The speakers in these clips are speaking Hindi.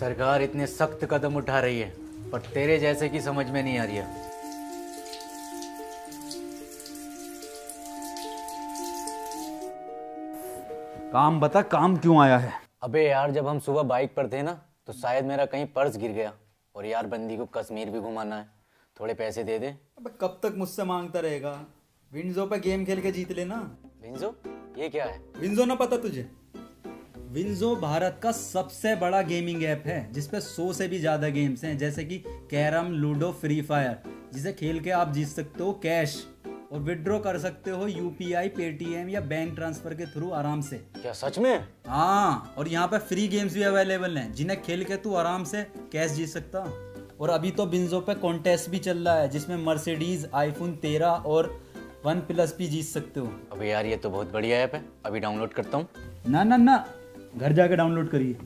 सरकार इतने सख्त कदम उठा रही है पर तेरे जैसे की समझ में नहीं आ रही है। काम बता काम क्यों आया है? अबे यार जब हम सुबह बाइक पर थे ना तो शायद मेरा कहीं पर्स गिर गया और यार बंदी को कश्मीर भी घुमाना है। थोड़े पैसे दे दे। अबे कब तक मुझसे माँगता रहेगा? विंडो पे गेम खेल के जीत लेना। विंजो? ये क्या है? विंजो ना पता तुझे। विंजो भारत का सबसे बड़ा गेमिंग ऐप है जिसपे सौ से भी ज़्यादा गेम्स हैं जैसे कि कैरम लूडो फ्री फायर जिसे खेल के आप जीत सकते हो कैश और विड्रॉ कर सकते हो यूपीआई पेटीएम या बैंक ट्रांसफ़र के थ्रू आराम से। क्या सच में? हाँ और यहाँ पे फ्री गेम्स भी अवेलेबल हैं जिन्हें खेल के तू आराम से कैश जीत सकता। और अभी तो बिंजो पे कॉन्टेस्ट भी चल रहा है जिसमें मर्सिडीज आईफोन तेरह और वन प्लस भी जीत सकते हो। अबे यार ये तो बहुत बढ़िया ऐप है। अभी डाउनलोड करता हूँ। ना ना ना। घर जाके डाउनलोड करिए।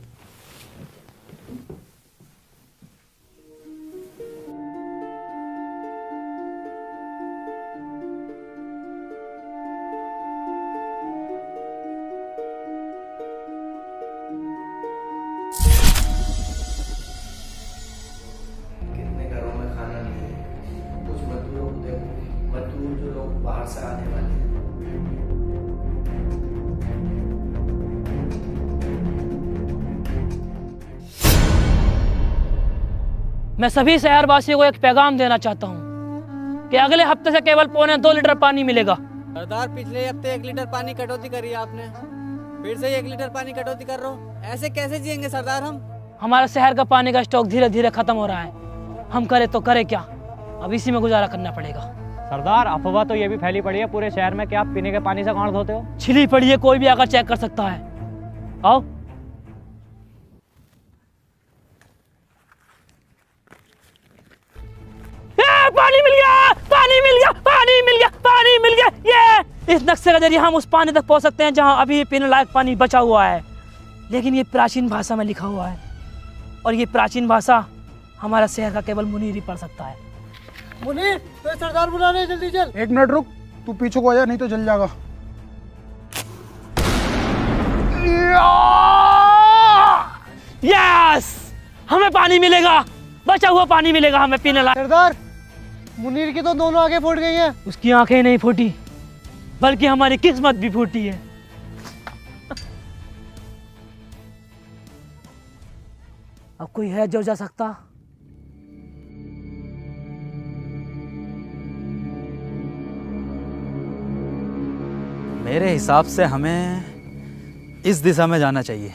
मैं सभी शहरवासियों को एक पैगाम देना चाहता हूँ कि अगले हफ़्ते से केवल पौने दो लीटर पानी मिलेगा। सरदार पिछले हफ़्ते एक लीटर पानी कटौती करी आपने। फिर से एक लीटर पानी कटौती कर रहे हो। ऐसे कैसे जिएँगे सरदार हम? हमारे शहर का पानी का स्टॉक धीरे धीरे खत्म हो रहा है। हम करे तो करे क्या? अब इसी में गुजारा करना पड़ेगा। सरदार अफवाह तो ये भी फैली पड़ी है पूरे शहर में कि आप पीने के पानी से कौन धोते हो? छिली पड़ी है कोई भी आकर चेक कर सकता है। आओ। पानी मिल गया पानी मिल गया पानी मिल गया पानी मिल गया। ये इस नक्शे के ज़रिए हम उस पानी तक पहुँच सकते हैं जहाँ अभी पीने लायक पानी बचा हुआ है। लेकिन ये प्राचीन भाषा में लिखा हुआ है और ये प्राचीन भाषा हमारा शहर का केवल मुनीर ही पढ़ सकता है। मुनीर तो सरदार बुला रहे जल्दी चल। एक मिनट रुक तू पीछे को आ जा नहीं तो जल जाएगा। यस हमें पानी मिलेगा बचा हुआ पानी मिलेगा हमें पीने लायक। सरदार मुनीर की तो दोनों आँखें फूट गई हैं। उसकी आँखें नहीं फूटी बल्कि हमारी किस्मत भी फूटी है। अब कोई है जो जा सकता? मेरे हिसाब से हमें इस दिशा में जाना चाहिए।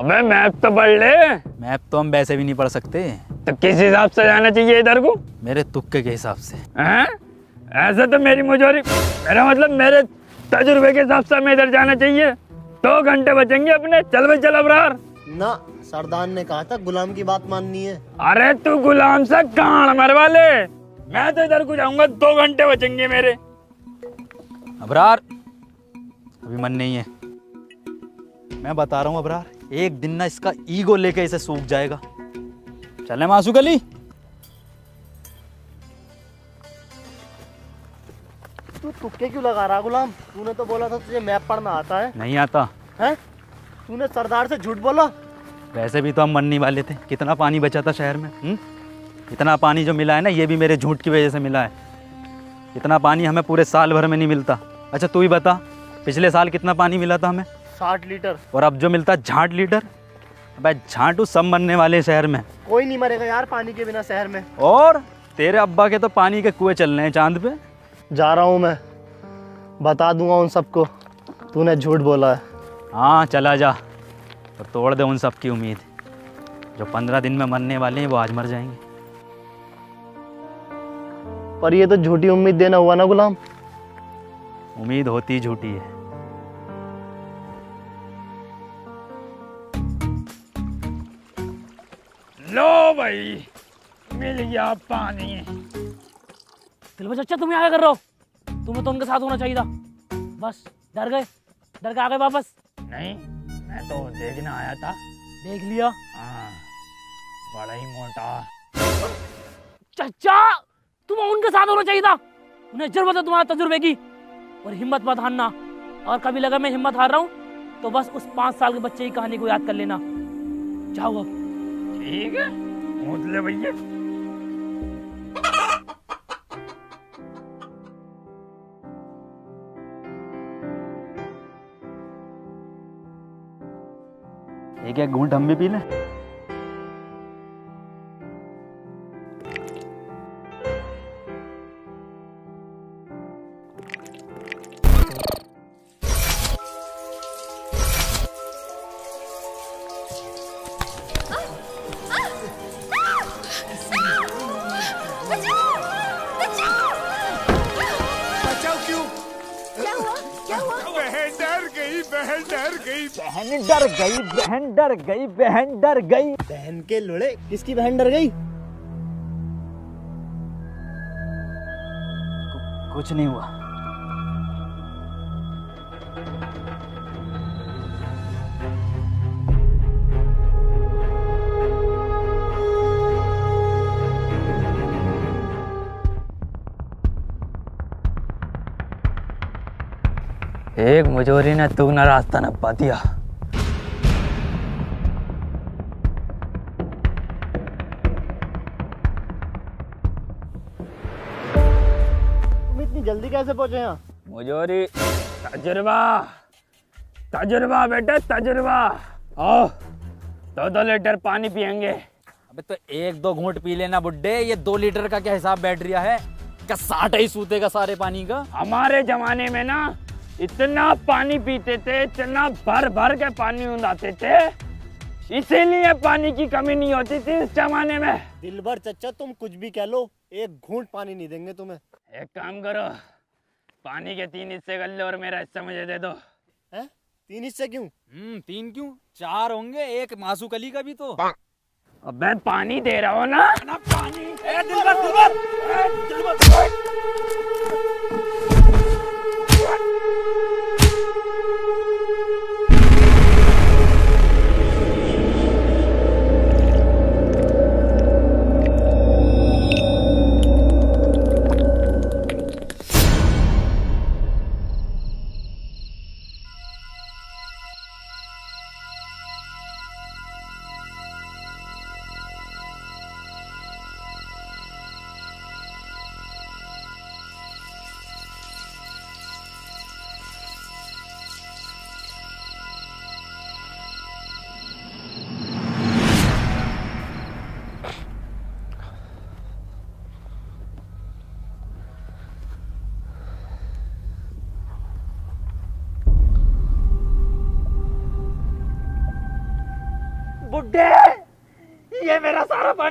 अबे मैप तो पढ़ ले। मैप तो हम वैसे भी नहीं पढ़ सकते। तो किस हिसाब से जाना चाहिए इधर को? मेरे तुक्के के हिसाब से। हैं? ऐसे तो मेरी मुजोरी मेरा मतलब मेरे तजुर्बे के हिसाब से हमें इधर जाना चाहिए। दो घंटे बचेंगे अपने। चल भाई चल अबरार। ना सरदार ने कहा था गुलाम की बात माननी है। अरे तू गुलाम से कान मरवा ले। मैं तो इधर को जाऊँगा। दो घंटे बचेंगे मेरे। अबरार अभी मन नहीं है। मैं बता रहा हूँ अबरार। एक दिन ना इसका ईगो लेके इसे सूख जाएगा। चले मासू गली। तू तुक्के क्यों लगा रहा गुलाम? तूने तो बोला था तुझे मैप पढ़ना आता है। नहीं आता। हैं? तूने सरदार से झूठ बोला? वैसे भी तो हम मरने वाले थे। कितना पानी बचा था शहर में हुँ? इतना पानी जो मिला है ना ये भी मेरे झूठ की वजह से मिला है। इतना पानी हमें पूरे साल भर में नहीं मिलता। अच्छा तू ही बता पिछले साल कितना पानी मिला था हमें? साठ लीटर। और अब जो मिलता है झाट लीटर अबे झाटू सब मरने वाले शहर में। कोई नहीं मरेगा यार पानी के बिना शहर में। और तेरे अब्बा के तो पानी के कुएँ चल रहे हैं चाँद पे। जा रहा हूँ मैं। बता दूँगा उन सबको। तूने झूठ बोला है। हाँ चला जा। और तोड़ दे उन सब की उम्मीद। जो पंद्रह दिन में मरने वाले हैं वो आज मर जाएँगे। पर ये तो झूठी उम्मीद देना हुआ ना गुलाम? उम्मीद होती झूठी है। लो भाई मिल गया पानी। दिलवा चाचा तुम यहाँ क्या कर रहे हो। तुम्हें तो उनके साथ होना चाहिए था। बस डर गए। डर के आ गए वापस। नहीं मैं तो देखने आया था। देख लिया। हाँ बड़ा ही मोटा। चाचा तुम्हें उनके साथ होना चाहिए था। उन्हें ज़रूरत है तुम्हारे तजुर्बे की। और हिम्मत मत हारना। और कभी लगा मैं हिम्मत हार रहा हूँ तो बस उस पाँच साल के बच्चे की कहानी को याद कर लेना। जाओ अब। ठीक है? मूत ले भैया। एक एक घूंट हम भी पी लें। डर गई बहन डर गई। बहन के लोड़े किसकी बहन डर गई? कुछ नहीं हुआ। एक मुजोरी ने तुगना रास्ता नपा दिया। कैसे पहुँचे यहाँ मुजोरी तजुर्बा तजुर्बा बेटे तजुर्बा। आओ दो दो लीटर पानी पियेंगे। अबे तो एक दो घूंट पी लेना बुड्ढे ये दो लीटर का क्या हिसाब बैठ रहा है? क्या साठ ही सूते का सारे पानी का? हमारे जमाने में ना इतना पानी पीते थे इतना भर भर के पानी उड़ाते थे इसीलिए पानी की कमी नहीं होती थी इस जमाने में। दिल भर चच्चा तुम कुछ भी कह लो एक घूंट पानी नहीं देंगे तुम्हें। एक काम करो पानी के तीन हिस्से कर लो और मेरा हिस्सा मुझे दे दो। है? तीन हिस्से क्यों? हम्म तीन क्यों? चार होंगे एक मासू कली का भी तो। अबे पानी दे रहा हो ना। पानी। बुड्ढे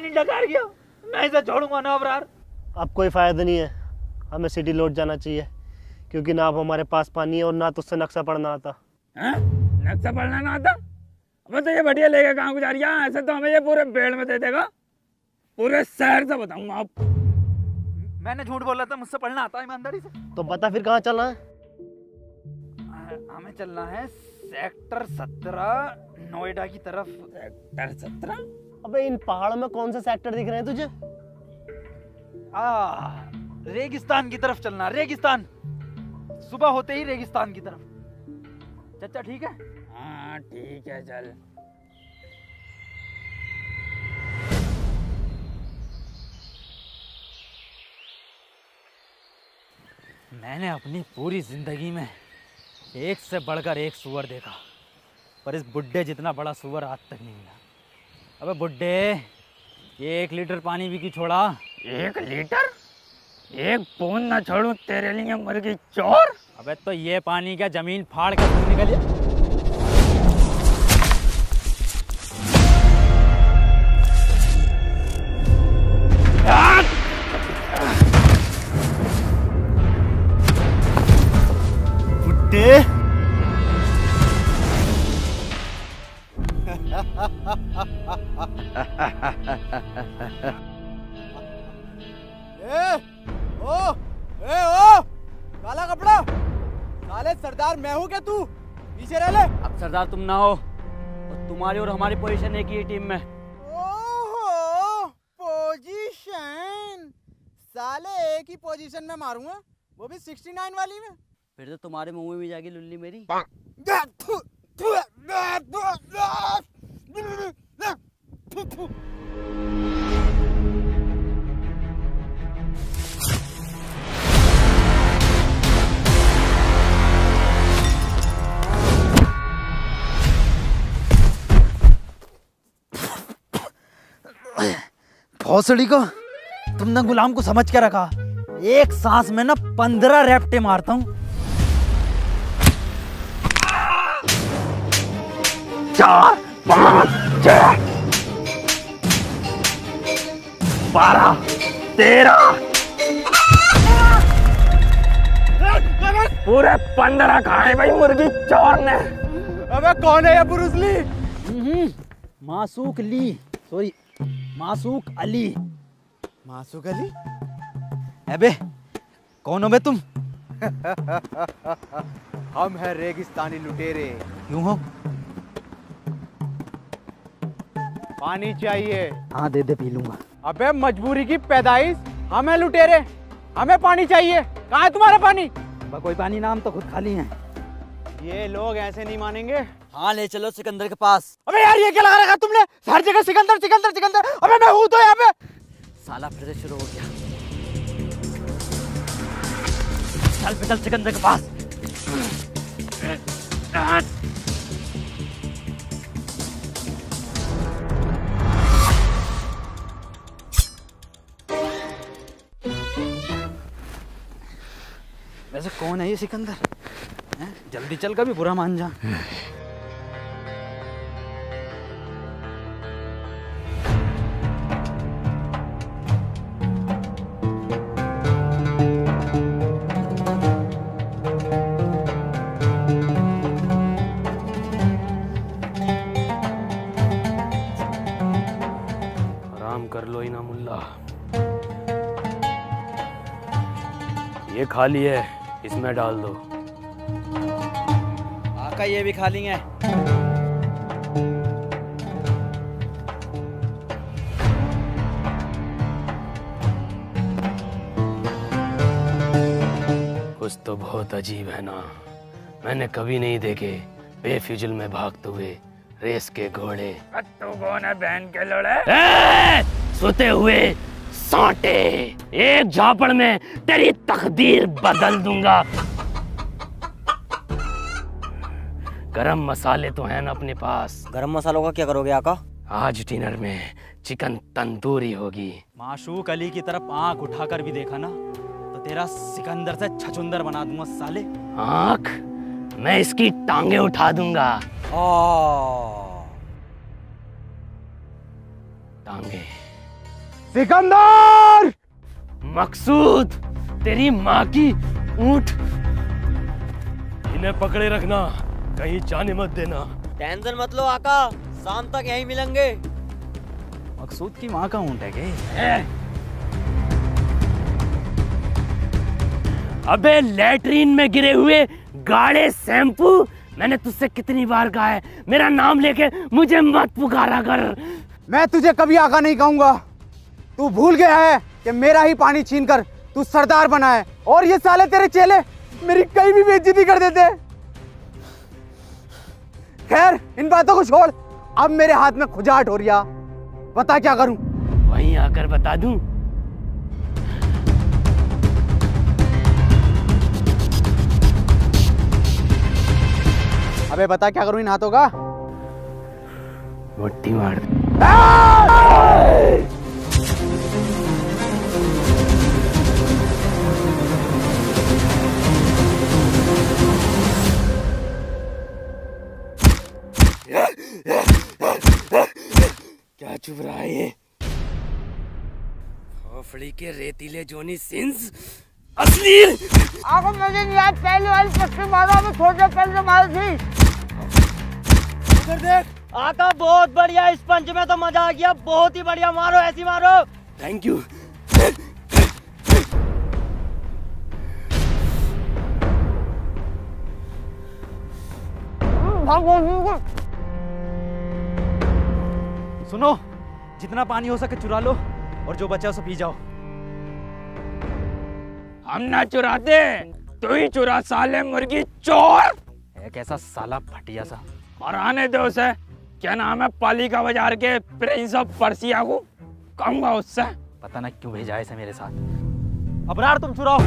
पानी डकार गया। मैं इसे छोड़ूँगा ना अबरार। अब कोई फ़ायदा नहीं है। हमें सिटी लौट जाना चाहिए क्योंकि ना अब हमारे पास पानी है और ना तो उससे नक्शा पढ़ना आता। हैं? नक्शा पढ़ना ना आता? अबे तो ये बढ़िया लेके कहाँ गुजारिया ऐसे तो हमें ये पूरे पेड़ में दे देगा। पूरे शहर से बताऊँगा आप मैंने झूठ बोला था मुझसे पढ़ना आता है ईमानदारी से। तो बता फिर कहाँ चलना है हमें चलना है सेक्टर सत्रह नोएडा की तरफ़। सेक्टर सत्रह? अबे इन पहाड़ों में कौन से सेक्टर दिख रहे हैं तुझे? आ रेगिस्तान की तरफ़ चलना रेगिस्तान। सुबह होते ही रेगिस्तान की तरफ़। चाचा ठीक है? हाँ ठीक है चल। मैंने अपनी पूरी ज़िंदगी में एक से बढ़कर एक सुअर देखा पर इस बुड्ढे जितना बड़ा सुअर आज तक नहीं मिला। अबे बुड्ढे एक लीटर पानी भी की छोड़ा? एक लीटर? एक बूंद ना छोड़ू तेरे लिए मुर्गी चोर। अबे तो ये पानी क्या ज़मीन फाड़ के तू ए, ओ, ए, ओ, काला कपड़ा। साले सरदार मैं हूँ क्या तू? पीछे रह ले। अब सरदार तुम ना हो और तुम्हारी और हमारी पोजीशन एक ही है टीम में। ओहो पोजीशन साले एक ही पोजीशन में मारूँगा वो भी 69 वाली में। फिर तो तुम्हारे मुँह में भी जाएगी लुल्ली मेरी। भौसड़ी को तुमने गुलाम को समझ के रखा। एक सांस में ना पंद्रह रेपटे मारता हूँ। चार पाँच बारह तेरह पूरे पंद्रह खाए भाई मुर्गी चोर ने अबे कौन है ये Bruce Lee Masook Lee sorry Masook Ali Masook Ali अबे कौन हो बे तुम हम हैं रेगिस्तानी लुटेरे क्यों हो पानी चाहिए। हाँ दे दे पी लूँगा। अबे मजबूरी की पैदाइश? हमें लुटेरे। हमें पानी चाहिए। कहाँ है तुम्हारा पानी? कोई पानी नाम तो खुद खाली है। ये लोग ऐसे नहीं मानेंगे। हाँ ले चलो सिकंदर के पास। अबे यार ये क्या लगा रखा तुमने? हर जगह सिकंदर सिकंदर सिकंदर। अबे मैं हूँ तो यहाँ पे। साला फिर से शुरू हो गया। चल पे चल सिकंदर के पास। वैसे कौन है ये सिकंदर? जल्दी चल कभी बुरा मान जा। खाली है। इसमें डाल दो। आका ये भी खाली है। कुछ तो बहुत अजीब है ना। मैंने कभी नहीं देखे बेफिजुल में भागते हुए रेस के घोड़े। तू कौन है बहन के लोड़े? सोते हुए सांटे। एक झापड़ में तेरी तकदीर बदल दूँगा। गरम मसाले तो हैं ना अपने पास। गरम मसालों का क्या करोगे आका? आज डिनर में चिकन तंदूरी होगी। माशूक अली की तरफ़ आँख उठाकर भी देखा ना तो तेरा सिकंदर से छछुंदर बना दूँगा साले। आँख? मैं इसकी टांगे उठा दूँगा। टांगे। सिकंदर! मकसूद तेरी माँ की ऊँट। इन्हें पकड़े रखना कहीं जाने मत देना। टेंशन मत लो आका। शाम तक यहीं मिलेंगे। मकसूद की माँ का ऊँट है क्या अबे लेटरीन में गिरे हुए गाड़े शैम्पू। मैंने तुझसे कितनी बार कहा है मेरा नाम लेके मुझे मत पुकारा कर। मैं तुझे कभी आका नहीं कहूँगा। तू भूल गया है कि मेरा ही पानी छीन कर तू सरदार बना है। और ये साले तेरे चेले मेरी कहीं भी बेइज्जती कर देते। हैं। खैर इन बातों को छोड़। अब मेरे हाथ में खुजाट हो रिया। बता क्या करूँ? वहीं आकर बता दूँ। अबे बता क्या करूँ इन हाथों का? मुट्ठी मार। क्या चुप रहा है ये? खोपड़ी के रेतीले जोनी सिंस अश्लील। आपको मुझे याद पहले वाली पट्टी मारा में थोड़े पहले मारी थी। उधर देख। आका बहुत बढ़िया इस पंच में तो मज़ा आ गया। बहुत ही बढ़िया मारो ऐसी मारो। थैंक यू सुनो जितना पानी हो सके चुरा लो और जो बचा उसे पी जाओ। हम ना चुराते तू ही चुरा साले मुर्गी चोर। है कैसा साला फटिया सा। और आने दो उसे। क्या नाम है? पालिका बाज़ार के प्रिंस ऑफ़ पर्सिया को कहूँगा उससे। पता ना क्यों भेजा है इसे मेरे साथ। अबरार तुम चुराओ।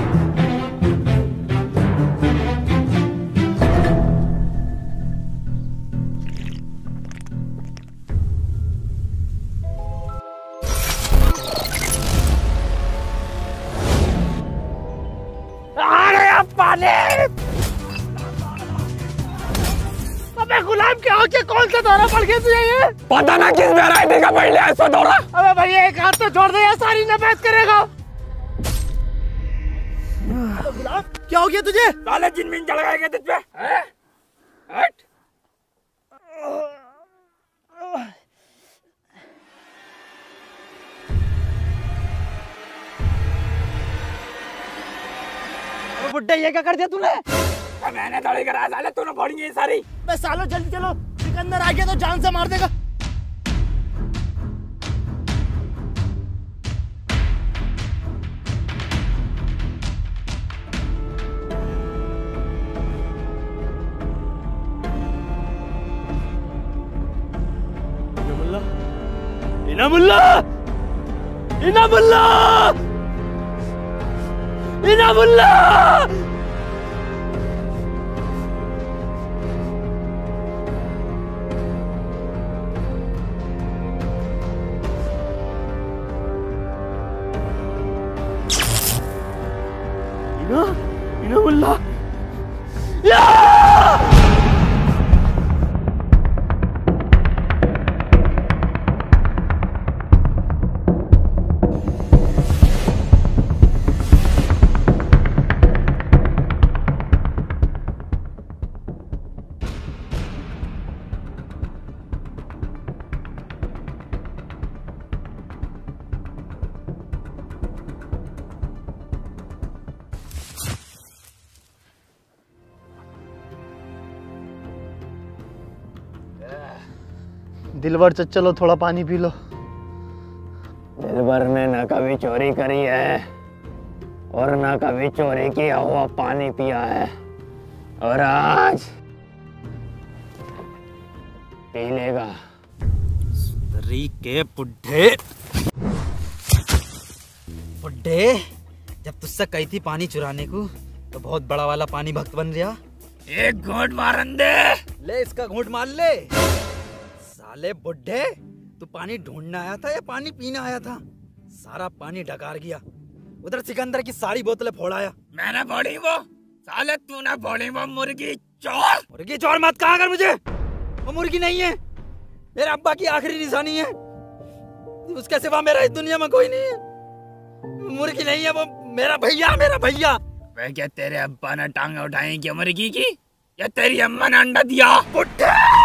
गुलाम के कौन सा दौरा पड़ गया तुझे ये? पता ना किस वैरायटी का पड़ लिया इसको दौरा। अबे भैया एक हाथ तो छोड़ दे यार सारी नफेस करेगा। क्या हो गया तुझे? साले जिनमिन चढ़ गए तुझ पे। हट। बुड्ढे ये क्या कर दिया तूने? मैंने थोड़ी करा साले तूने फोड़ी ये सारी। बे सालो जल्दी चलो। सिकंदर आ गया तो जान से मार देगा। इनामुल्ला इनामुल्ला इनामुल्ला दिलवर चल चलो थोड़ा पानी पी लो। दिलबर ने ना कभी चोरी करी है और न कभी चोरी किया हुआ पानी पिया है। और आज पी लेगा। री के बुड्ढे बुड्ढे जब तुझसे कही थी पानी चुराने को तो बहुत बड़ा वाला पानी भक्त बन गया। एक घोट मारन दे। ले इसका घूंट मार ले। साले बुड्ढे तू पानी ढूँढने आया था या पानी पीने आया था? सारा पानी डकार गया। उधर सिकंदर की सारी बोतलें फोड़ाया। मैंने फोड़ी वो। साले तूने फोड़ी वो मुर्गी चोर। मुर्गी चोर मत कहा कर मुझे। वो मुर्गी नहीं है। मेरे अब्बा की आखिरी निशानी है। उसके सिवा मेरा इस दुनिया में कोई नहीं है। मुर्गी नहीं है वो मेरा भैया मेरा भैया। वे क्या तेरे अब्बा ने टांग उठाई क्या मुर्गी की? या तेरी अम्मा ने अंडा दिया? बुड्ढे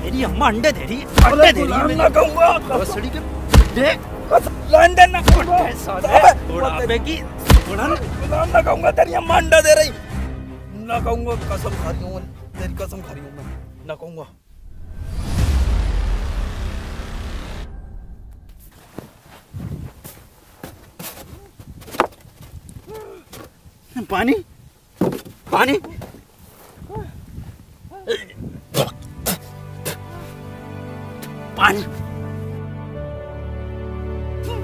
मेरी अम्मा अंडे दे रही है अंडे दे रही है ना कहूँगा। भोसड़ी के बुड्ढे लंदन ना बुड्ढे साले बुढ़ापे की बुढ़न ना कहूँगा तेरी अम्मा अंडा दे रही। ना कहूँगा कसम खा रही हूँ तेरी कसम खा रही हूँ मैं। ना कहूँगा। पानी? पानी? पानी।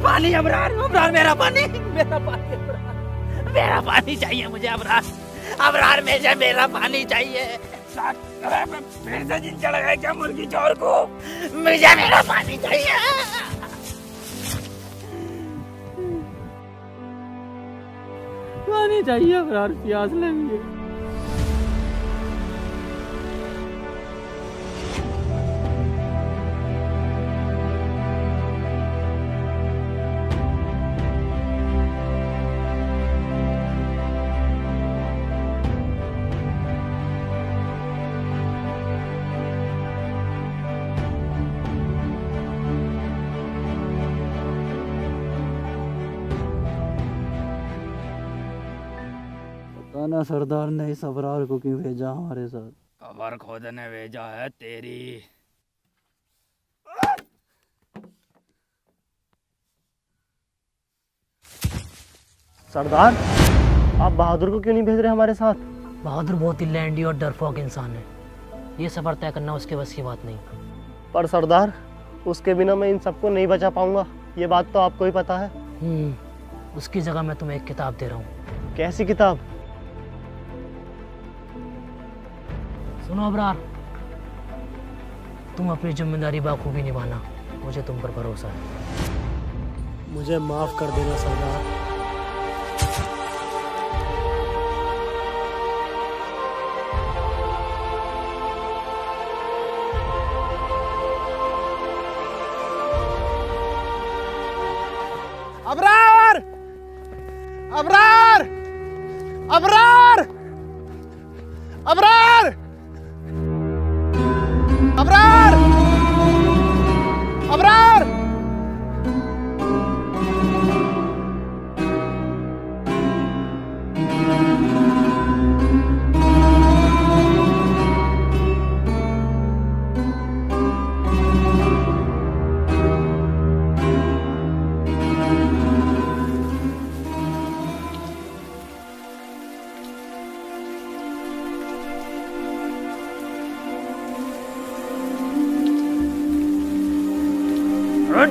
पानी, अबरार अबरार, मेरा पानी। मेरा पानी, अबरार। मेरा पानी चाहिए मुझे, अबरार। अबरार मुझे मेरा पानी चाहिए। फिर से जिन चढ़ गए क्या मुर्गी चोर को? मुझे मेरा पानी चाहिए। पानी चाहिए अबरार प्यास लगी है ना सरदार ने इस अबरार को क्यों भेजा हमारे साथ? खबर खुद ने भेजा है तेरी। सरदार आप बहादुर को क्यों नहीं भेज रहे हमारे साथ? बहादुर बहुत ही लैंडी और डरपोक इंसान है। ये सफ़र तय करना उसके बस की बात नहीं। पर सरदार उसके बिना मैं इन सबको नहीं बचा पाऊँगा। ये बात तो आपको ही पता है। हम्म, उसकी जगह मैं तुम्हें एक किताब दे रहा हूँ। कैसी किताब? सुनो अबरार। तुम अपनी ज़िम्मेदारी बाखूबी निभाना। मुझे तुम पर भरोसा है। मुझे माफ़ कर देना, सरदार। अबरार! अबरार! अबरार!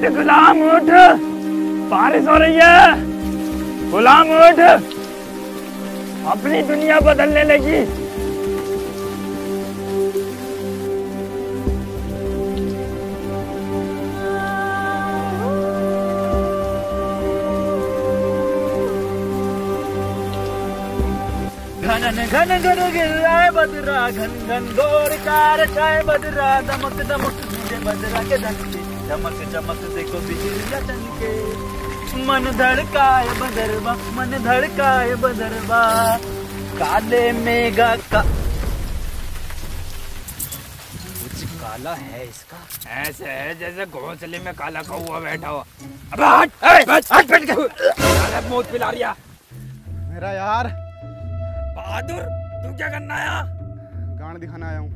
उठ गुलाम उठ। बारिश हो रही है। गुलाम उठ। अपनी दुनिया बदलने लगी। घन घन है बदरा। घन घन गोर कार बदरा। दमक दमक बदरा के धनके चमक चमक देखो बिजलियाँ चमके मन धड़काए बदरवा मन धड़काए बदरवा काले मेघा का कुछ काला है इसका? ऐसे है जैसे घोंसले में काला कौआ बैठा हुआ। अबे हट हट हट बैठ के साला मौत पिला रिया मेरा यार। बहादुर तू क्या करना आया? गांड दिखाना आया हूँ।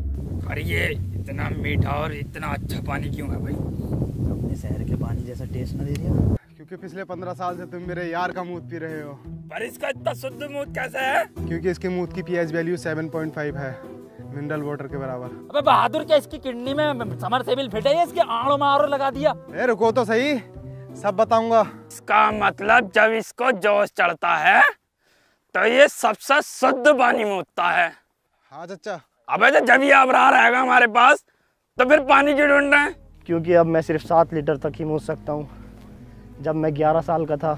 और ये इतना मीठा और इतना अच्छा पानी क्यों है भाई? अपने शहर के पानी जैसा टेस्ट न दे दिया। क्योंकि पिछले पंद्रह साल से तुम मेरे यार का मूत पी रहे हो। पर इसका इतना शुद्ध मूत कैसे है? क्योंकि इसके मूत की पीएच वैल्यू 7.5 है मिनरल वाटर के बराबर। अबे बहादुर क्या इसकी किडनी में समर सेबिल फिट है? इसके आड़ों में आरो लगा दिया। ए रुको तो सही सब बताऊँगा। इसका मतलब जब इसको जोश चढ़ता है तो ये सबसे शुद्ध पानी मूतता है। हाँ चचा। अबे तो जब ये अबरार रहेगा हमारे पास तो फिर पानी क्यों ढूंढ रहे हैं? क्योंकि अब मैं सिर्फ़ सात लीटर तक ही मूत सकता हूँ। जब मैं ग्यारह साल का था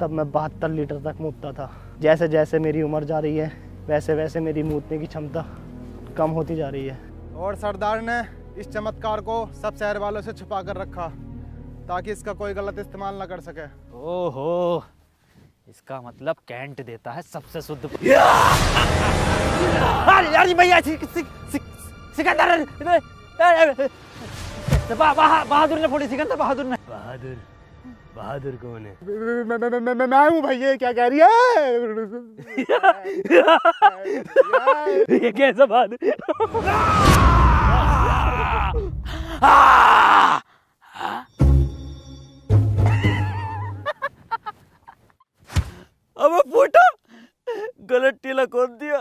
तब मैं बहत्तर लीटर तक मूतता था। जैसे जैसे मेरी उम्र जा रही है वैसे वैसे मेरी मूतने की क्षमता कम होती जा रही है। और सरदार ने इस चमत्कार को सब शहर वालों से छुपा कर रखा ताकि इसका कोई गलत इस्तेमाल ना कर सके। ओहो इसका मतलब कैंट देता है सबसे शुद्ध अरे यार भैया सिकंदर बहादुर ने फोड़ी सिकंदर बहादुर ने। बहादुर बहादुर कौन है? मैं मैं मैं मैं मैं हूँ भैया क्या कह रही है? ये कैसा बहादुर? अब फूटा। गलत टीला खोद दिया।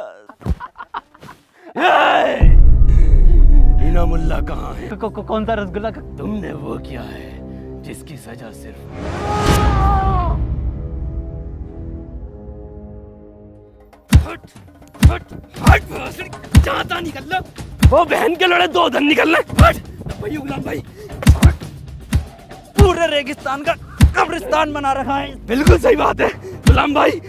इना मुल्ला कहाँ है? को, को, कौन सा रसगुल्ला का तुमने वो किया है जिसकी सजा सिर्फ़ हट हट हट जाता वो बहन के लड़े दो धन निकल ले हट भाई गुलाम भाई। पूरे रेगिस्तान का कब्रिस्तान बना रखा है। बिल्कुल सही बात है। गुलाम भाई।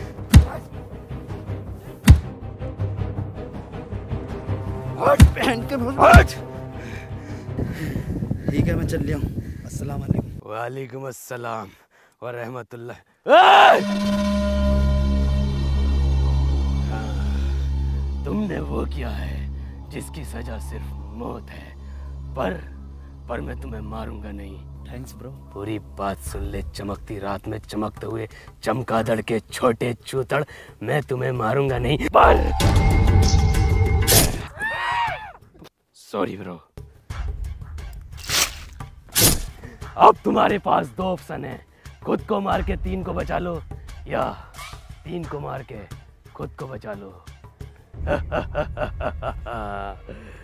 बहन के ठीक है मैं चल लिया हूँ। अस्सलाम वालेकुम। वालेकुम अस्सलाम व रहमतुल्लाह तुमने वो किया है जिसकी सजा सिर्फ़ मौत है पर पर मैं तुम्हें मारूँगा नहीं। थैंक्स ब्रो पूरी बात सुन ले चमकती रात में चमकते हुए चमकादड़ के छोटे चूतड़ मैं तुम्हें मारूँगा नहीं। पर सॉरी ब्रो अब तुम्हारे पास दो ऑप्शन है। खुद को मार के तीन को बचा लो या तीन को मार के खुद को बचा लो।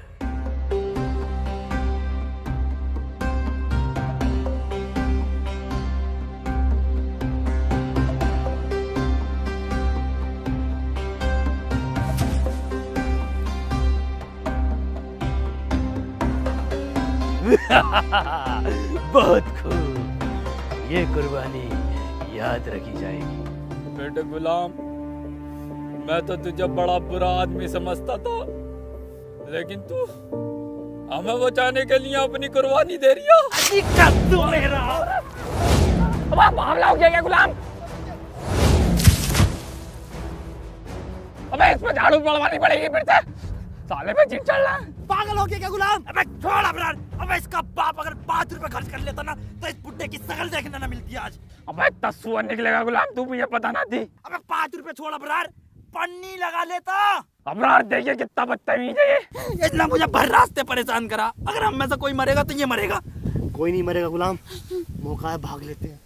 बहुत खूब। ये कुर्बानी याद रखी जाएगी। बेटे गुलाम मैं तो तुझे बड़ा बुरा आदमी समझता था। लेकिन तू हमें बचाने के लिए अपनी कुर्बानी दे रही हो। तू मामला हो गया क्या गुलाम? अबे इसमें झाड़ू पड़वानी पड़ेगी फिर से। साले पे चिट चल रहा है पागल हो गया क्या गुलाम? अबे छोड़ अबरार अबे इसका बाप अगर पाँच रुपए खर्च कर लेता ना तो इस बुड्ढे की शकल देखने ना मिलती आज। अबे तस्सुआ निकलेगा गुलाम तू मुझे पता ना थी। अबे पाँच रुपए छोड़ अबरार पन्नी लगा लेता अबरार देखिए कितना बदतमीज है ये। इतना मुझे भर रास्ते परेशान करा। अगर हम में से कोई मरेगा तो ये मरेगा। कोई नहीं मरेगा गुलाम। मौका है भाग लेते हैं।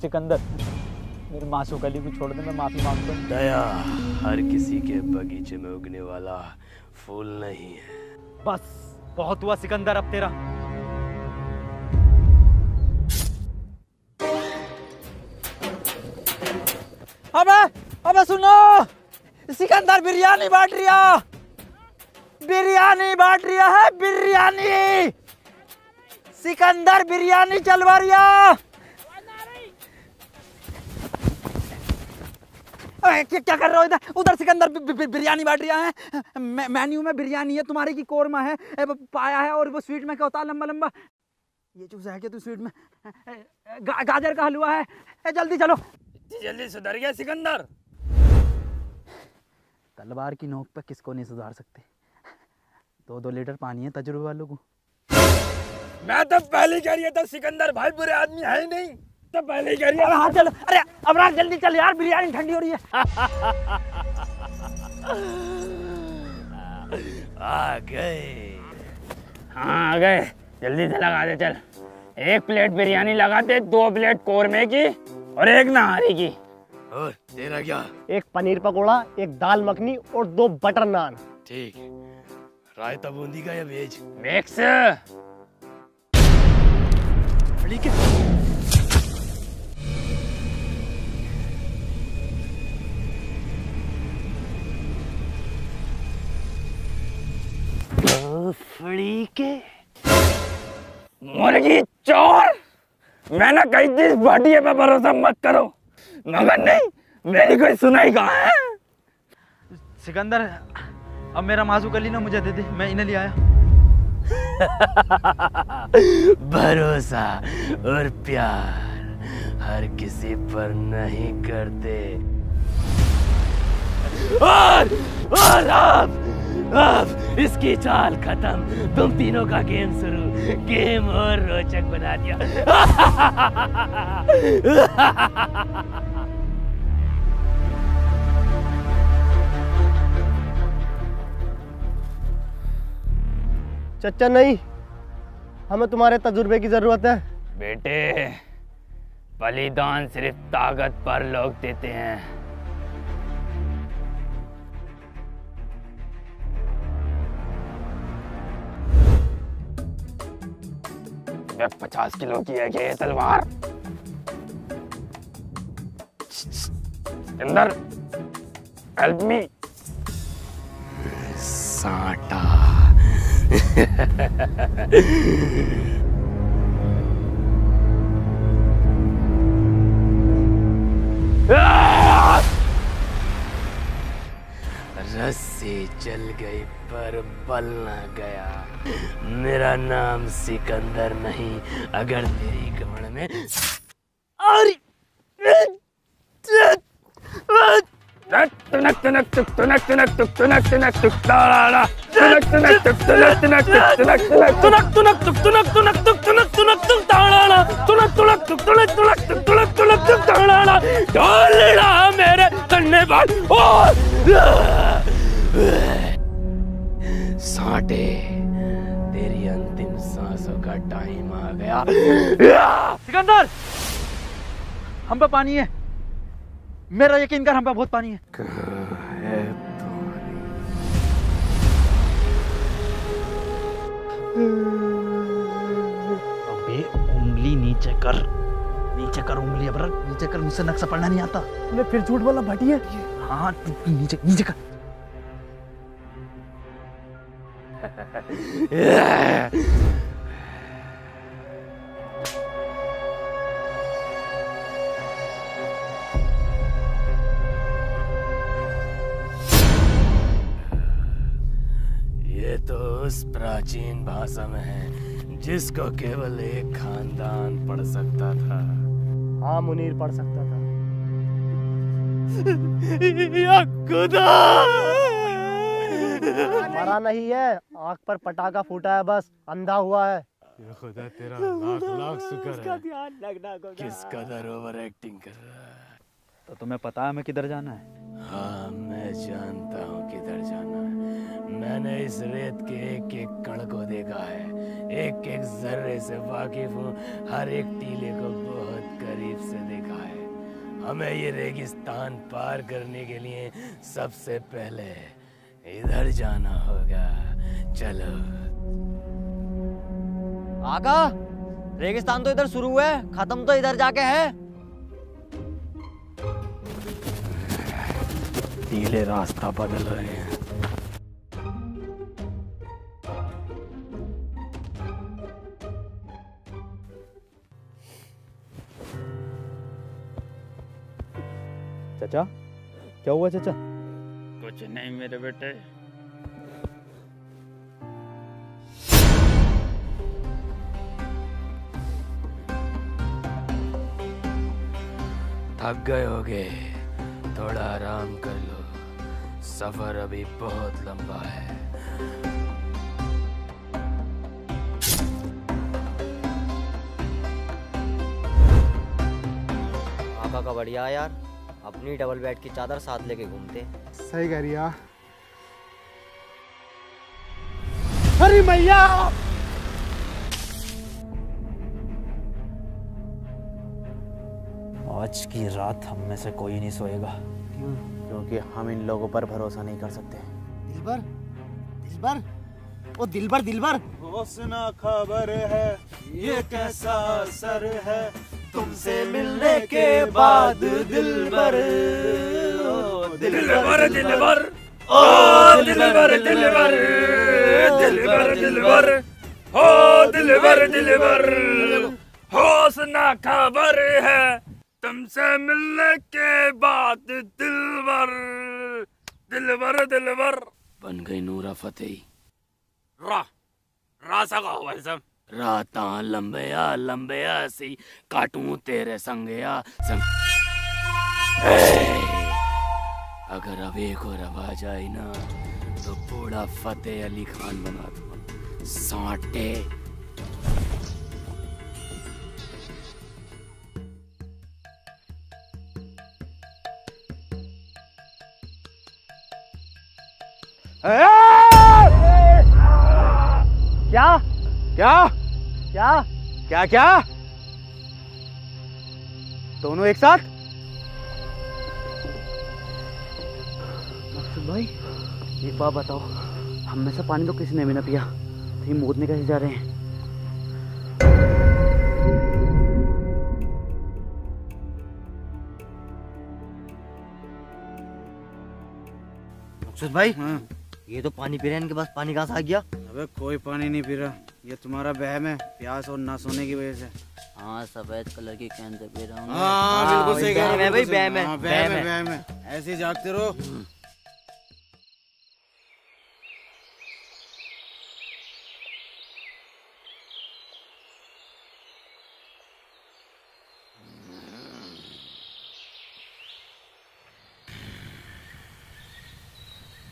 सिकंदर मेरे मासूक अली को छोड़ दे मैं माफ़ी माँगता हूँ। दया हर किसी के बगीचे में उगने वाला फूल नहीं है। बस बहुत हुआ सिकंदर अब तेरा। अबे अबे सुनो सिकंदर बिरयानी बांट रिया। बिरयानी बांट रिया है बिरयानी। सिकंदर बिरयानी चलवा रिया। क्या क्या कर रहे हो इधर? उधर सिकंदर बिरयानी बांट रहा है मेन्यू में बिरयानी है तुम्हारे की कोरमा है पाया है और वो स्वीट में क्या होता है लंबा लंबा? ये चूसा है क्या तू स्वीट में गा, गाजर का हलवा है ए, जल्दी चलो। जल्दी सुधर गया सिकंदर। तलवार की नोक पर किसको नहीं सुधार सकते? दो दो लीटर पानी है तजुर्बे वालों को। मैं तो पहले कह रही था सिकंदर भाई बुरे आदमी है ही नहीं। तो पहले ही कह रही अरे हाँ चलो। अरे अबरार जल्दी चल यार बिरयानी ठंडी हो रही है। आ गए। हाँ आ गए। जल्दी से लगा दे चल। एक प्लेट बिरयानी लगा दे दो प्लेट कोरमे की और एक नहारी की। और तेरा क्या? एक पनीर पकोड़ा एक दाल मखनी और दो बटर नान। ठीक। रायता बूंदी का या वेज मिक्स। ठीक है फड़ी के मुर्गी चोर मैंने कही थी इस भाटिया पे भरोसा मत करो। मगर नहीं मेरी कोई सुनाई कहाँ है? सिकंदर अब मेरा माजू कली ना मुझे दे दे मैं इन्हें ले आया। भरोसा और प्यार हर किसी पर नहीं करते। और और अब अब इसकी चाल खत्म। तुम तीनों का गेम शुरू। गेम और रोचक बना दिया। चचा नहीं हमें तुम्हारे तजुर्बे की ज़रूरत है। बेटे बलिदान सिर्फ़ ताकत पर लोग देते हैं। बे, पचास किलो की है ये तलवार। अंदर हेल्प साटा। रस्सी जल गई पर बल न गया। मेरा नाम सिकंदर नहीं, अगर तेरी कमर में मेरे ओ सांटे तेरी अंतिम सांसों का टाइम आ गया। सिकंदर हम पे पानी है। मेरा यकीन कर हम पे बहुत पानी है। अबे उंगली नीचे कर। नीचे कर उंगली अब रख। नीचे कर मुझसे नक्शा पढ़ना नहीं आता। तूने फिर झूठ बोला भटी है। हाँ तू तू नीचे नीचे कर। ये तो उस प्राचीन भाषा में है जिसको केवल एक खानदान पढ़ सकता था। हाँ मुनीर पढ़ सकता था। या खुदा! मरा नहीं है। आँख पर पटाखा फूटा है बस अंधा हुआ है। खुदा तेरा लाख लाख शुक्र है। ध्यान रखना खुदा। किस कदर ओवर एक्टिंग कर रहा है। तो तुम्हें पता है हमें किधर जाना है? हाँ मैं जानता हूँ किधर जाना है। मैंने इस रेत के एक एक कण को देखा है। एक एक जर्रे से वाकिफ हूँ। हर एक टीले को बहुत करीब से देखा है। हमें ये रेगिस्तान पार करने के लिए सबसे पहले इधर जाना होगा। चलो। आका रेगिस्तान तो इधर शुरू हुआ है खत्म तो इधर जाके है। टीले रास्ता बदल रहे हैं। चाचा क्या हुआ चाचा? कुछ नहीं मेरे बेटे। थक गए होगे थोड़ा आराम कर लो। सफ़र अभी बहुत लंबा है। का बढ़िया यार अपनी डबल बेड की चादर साथ लेके घूमते। हैं। सही कह रही अरे मैया! आज की रात हम में से कोई नहीं सोएगा। क्यों? क्योंकि हम इन लोगों पर भरोसा नहीं कर सकते। दिलबर? दिलबर? ओ दिलबर दिलबर! ना खबर है ये कैसा असर है? तुमसे मिलने के बाद दिलबर। दिलबर दिलबर ओ दिलबर दिलबर दिलबर दिलबर ओ दिलबर दिलबर होश ना खबर है तुमसे मिलने के बाद दिलबर दिलबर दिलबर बन गई नूरा फतेही। रा रासा का हुआ सब राता लंबया लंबया सी काटूं तेरे संगया संग। अगर अब एक और आवाज़ आई ना तो बूढ़ा फतेह अली खान बना दूँगा। सांटे। क्या? क्या? क्या? क्या क्या? दोनों एक साथ? भाई एक बात बताओ हम में से पानी तो किसी ने भी ना पिया। तो ये मोदने कैसे जा रहे हैं? मकसूद भाई ये तो पानी पी रहे हैं इनके पास पानी कहाँ से आ गया? अबे कोई पानी नहीं पी रहा ये तुम्हारा बहम है प्यास और ना सोने की वजह से। हाँ सफ़ेद कलर की कैन से पी रहा हूँ हाँ बिल्कुल सही कह रहे हो, भाई, बहम है, हाँ, बहम बहम है है। बहम है। ऐसे जागते रहो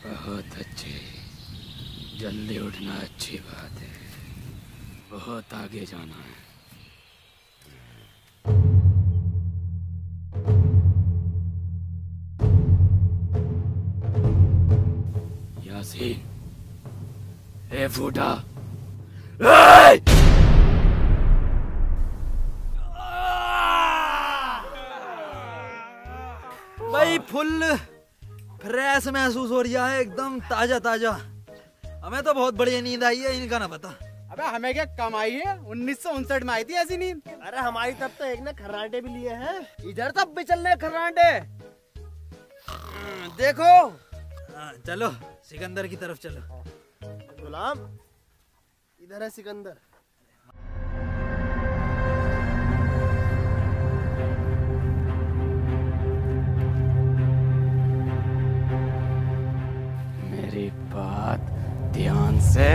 बहुत अच्छे जल्दी उठना अच्छी बात है बहुत आगे जाना है। यासीन, ए फूटा भाई फुल फ्रेश महसूस हो रहा है, एकदम ताज़ा ताज़ा हमें तो बहुत बढ़िया नींद आई है, इनका ना पता। अबे हमें क्या कमाई है? उन्नीस सौ उनसठ में आई थी ऐसी नींद। अरे हमारी तब तो एक ने खर्राटे भी लिए हैं। इधर तब भी चल रहे खर्राटे देखो। हाँ, चलो सिकंदर की तरफ़ चलो। गुलाम इधर है सिकंदर। मेरी बात ध्यान से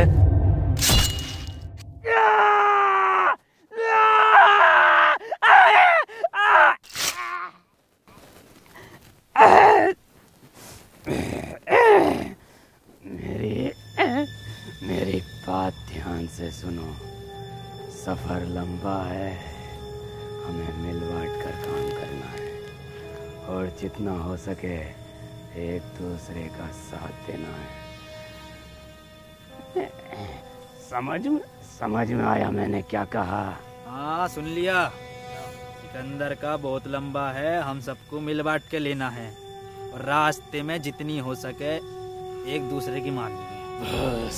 सके एक दूसरे का साथ देना है। समझ में समझ में आया मैंने क्या कहा। हाँ सुन लिया। सिकंदर का बहुत लंबा है हम सबको मिल बांट के लेना है। और रास्ते में जितनी हो सके एक दूसरे की मान माननी है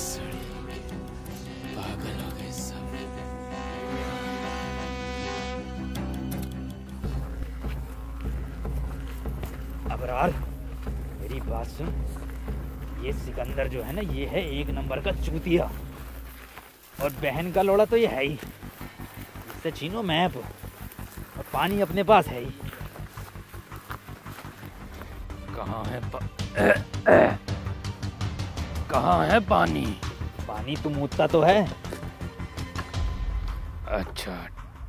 सिकंदर जो है ना ये है एक नंबर का चूतिया। और बहन का लोड़ा तो ये है ही। इससे छीनो मैप और पानी अपने पास है ही। कहाँ है पा... कहाँ है पानी? पानी तो मुद्दा तो है। अच्छा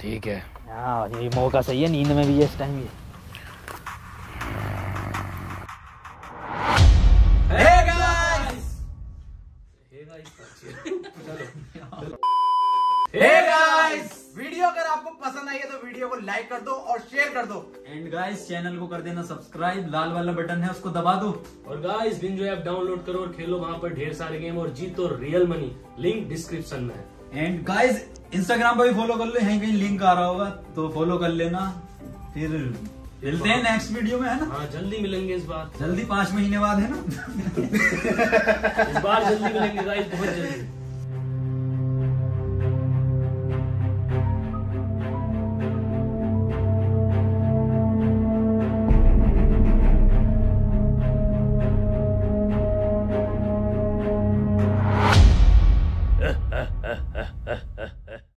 ठीक है। हाँ ये मौका सही है नींद में भी है इस टाइम ये। एंड गाइस चैनल को कर देना सब्सक्राइब लाल वाला बटन है उसको दबा दो। और गाइस बिंजो ऐप डाउनलोड करो और खेलो वहाँ पर ढेर सारे गेम और जीतो रियल मनी लिंक डिस्क्रिप्शन में है। एंड गाइस इंस्टाग्राम पर भी फॉलो कर लो यहीं कहीं लिंक आ रहा होगा तो फॉलो कर लेना। फिर मिलते हैं नेक्स्ट वीडियो में है ना? हाँ जल्दी मिलेंगे इस बार। जल्दी पाँच महीने बाद है ना? इस बार जल्दी मिलेंगे गाइस बहुत जल्दी।